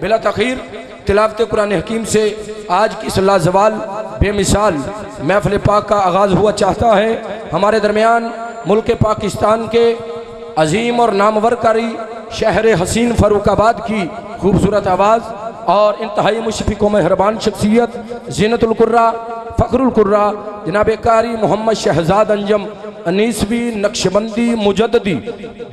بلا تاخیر تلاوت قرآن حکیم سے آج کی لازوال بے مثال محفل پاک کا آغاز ہوا چاہتا ہے۔ ہمارے درمیان ملک پاکستان کے عظیم اور نامور قاری شہر حسین فاروق آباد کی خوبصورت آواز اور انتہائی مشفق و مہربان شخصیت زینت القراء، فخر القراء، جناب قاری محمد شہزاد انجم انیسوی نقشبندی مجددی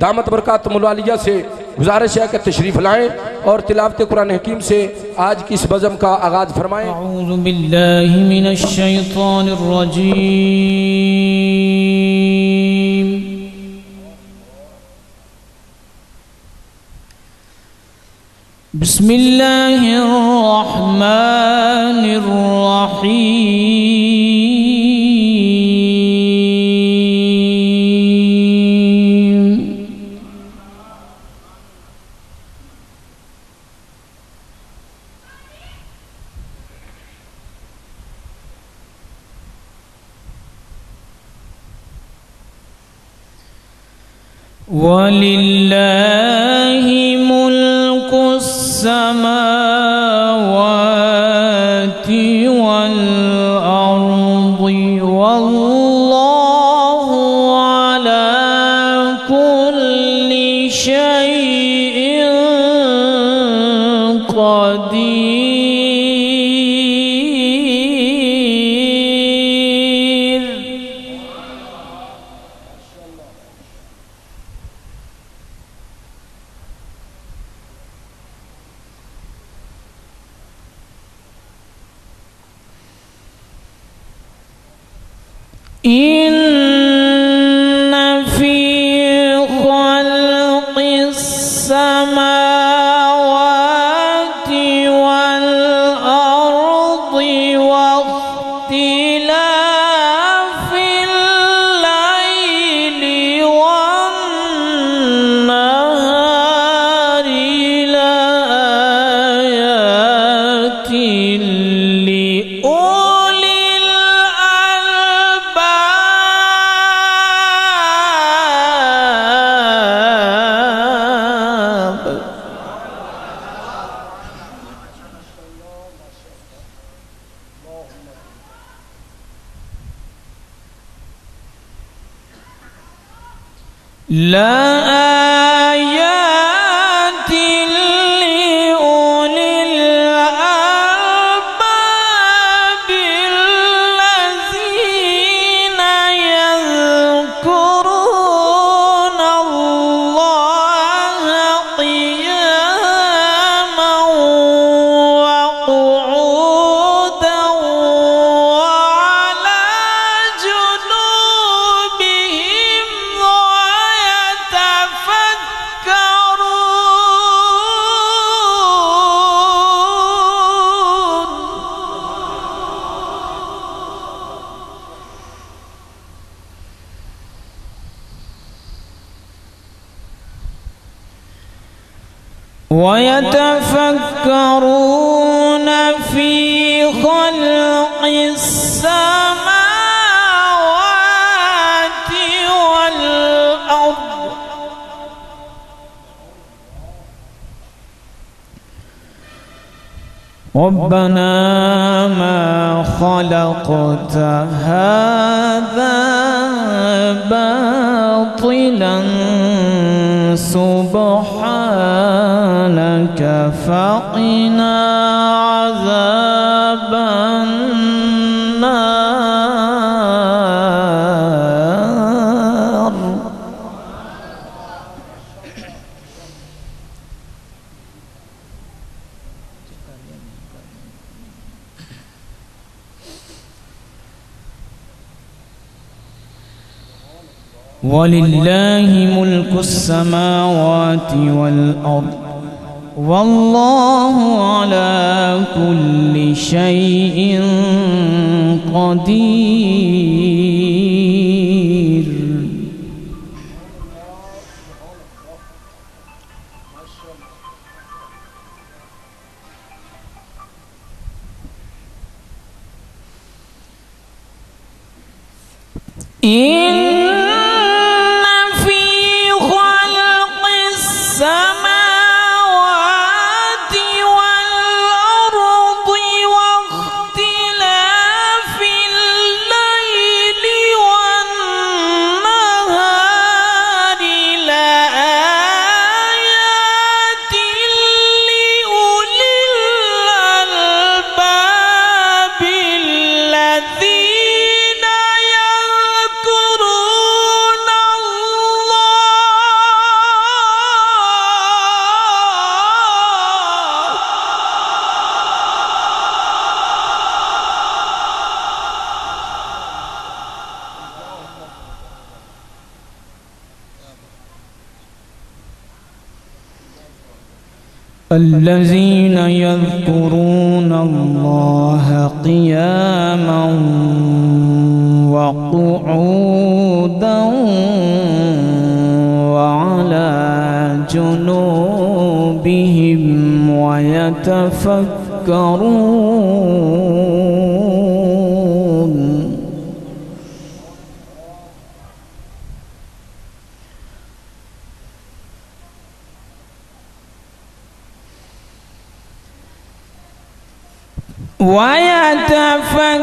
دامت برکاتہم العالیہ سے گزارش ہے کہ تشریف لائیں اور تلاوت قرآن حکیم سے آج کی اس بزم کا آغاز فرمائیں۔ أعوذ بالله من الشيطان الرجيم۔ بسم الله الرحمن الرحيم۔ ولله ملك السماوات إن لآيات ربنا ما خلقت هذا باطلا سبحانك فقنا ولله ملك السماوات والأرض والله على كل شيء قدير. إن الذين يذكرون الله قياما وقعودا وعلى جنوبهم ويتفكرون. ويتفكر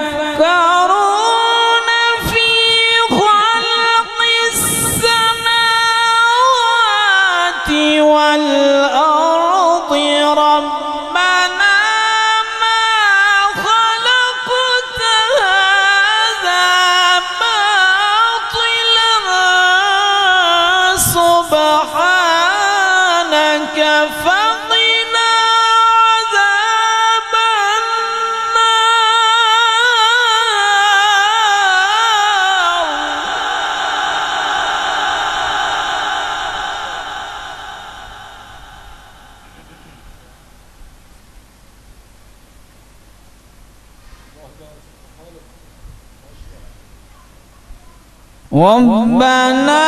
ربنا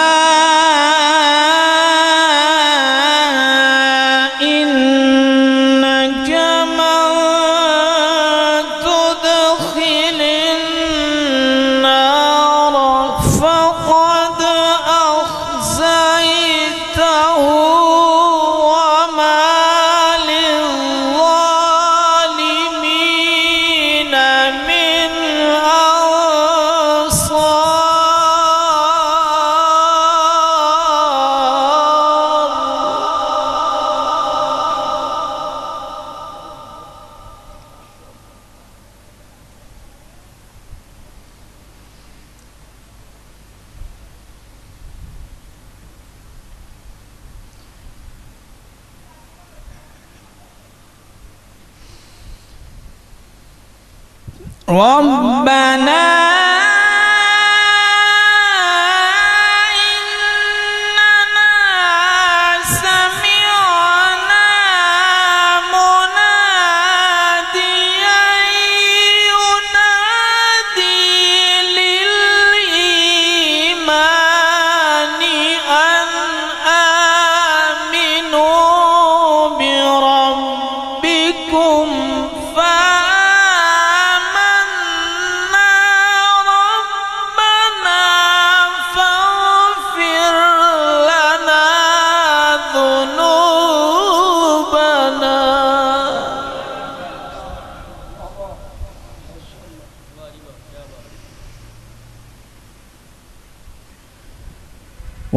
ربنا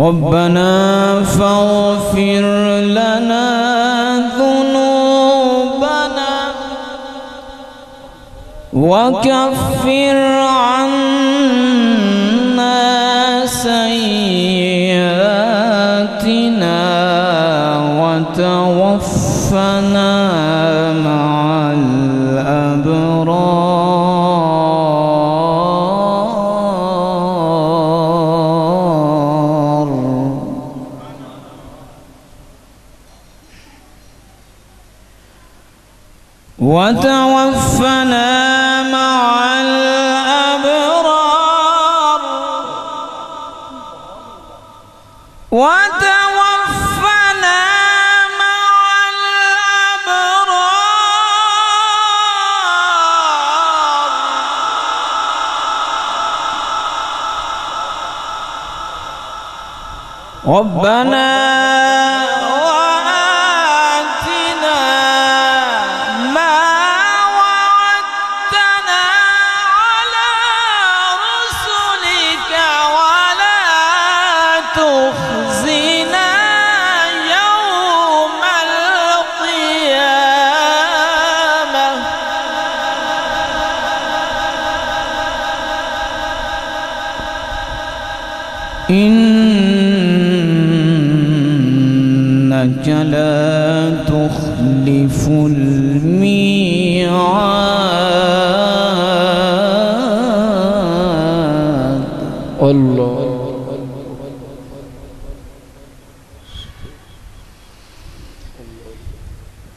ربنا فاغفر لنا ذنوبنا وكفر عنا وتوفنا مع الأبرار. وتوفنا مع الأبرار. ربنا तो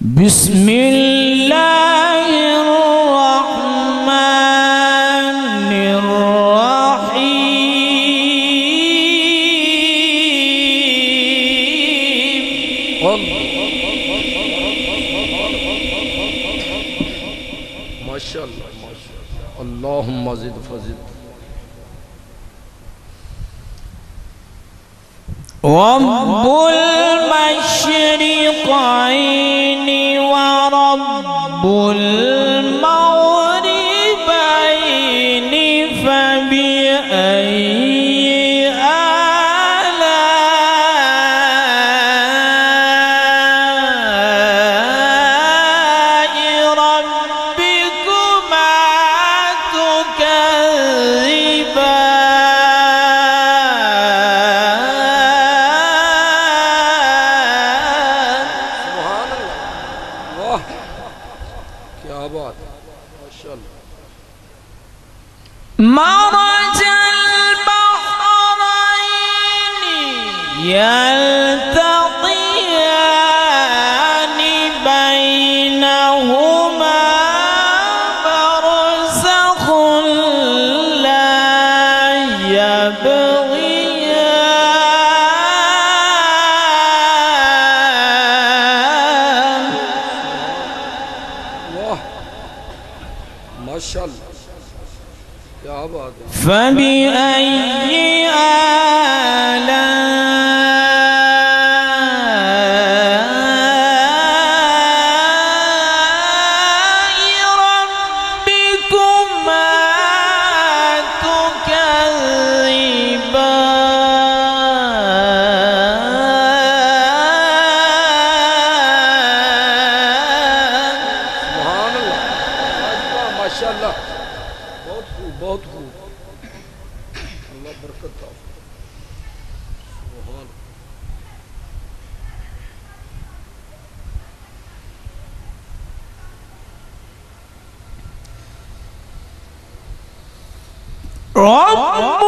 بسم الله. ورب يلتقيان بينهما لا يبغيان. الله. ما شاء الله. يا رب المشرقين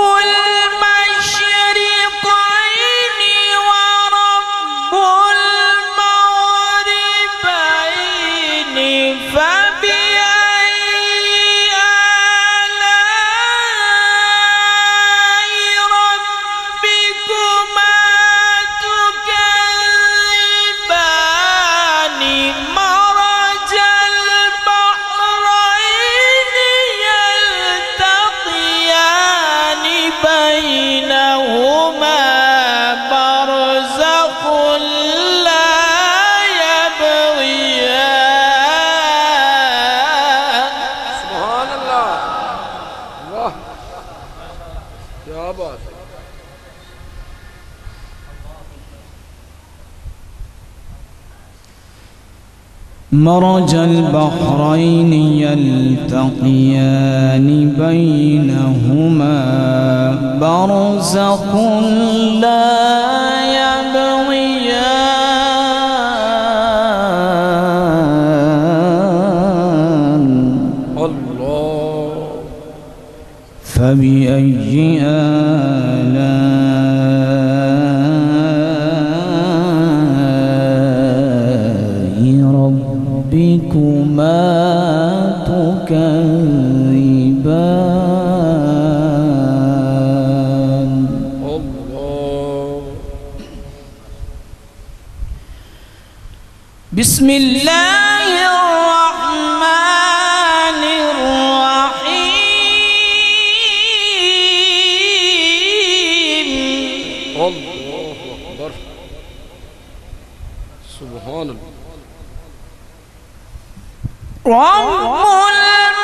مرج البحرين يلتقيان بينهما برزق لا يبغيان. الله. فبأي آه بسم الله الرحمن الرحيم. الله أكبر. سبحان الله. رب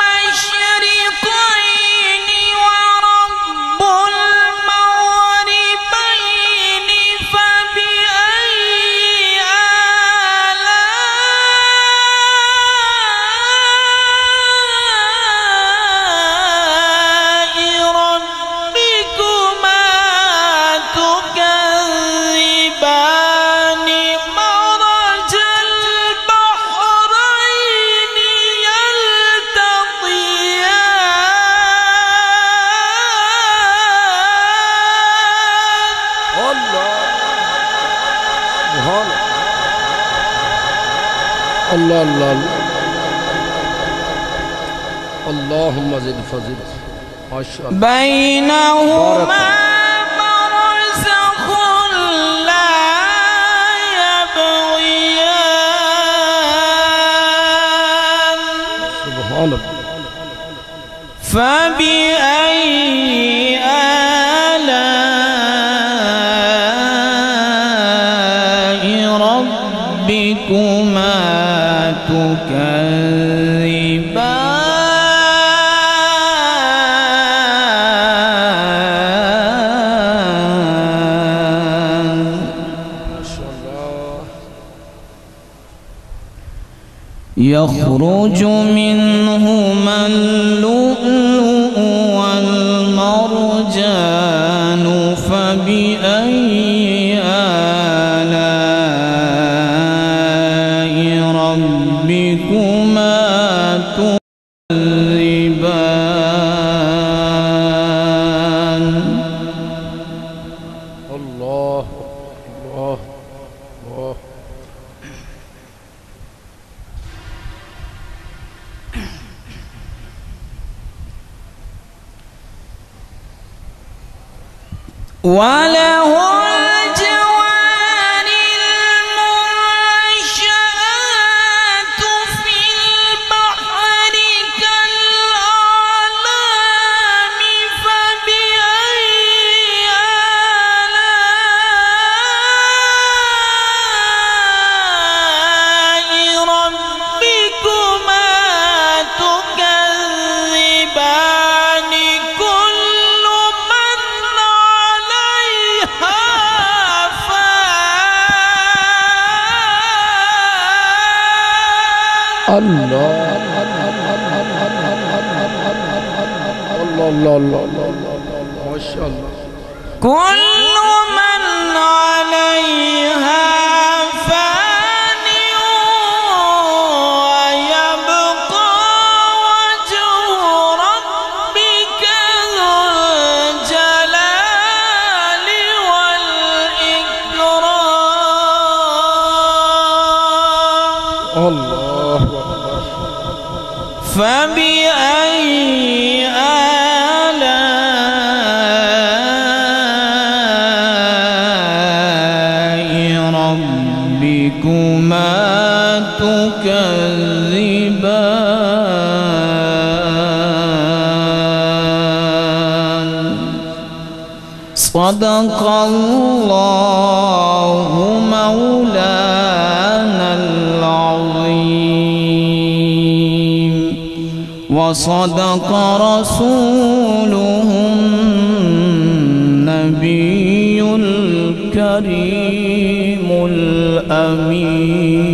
الله الله اللهم زد فزد. ما شاء الله بينهما الله. فبأي Wow. كل من عليها ربكما تكذبان. صدق الله مولانا العظيم. وصدق رسوله النبي الكريم. الأمين.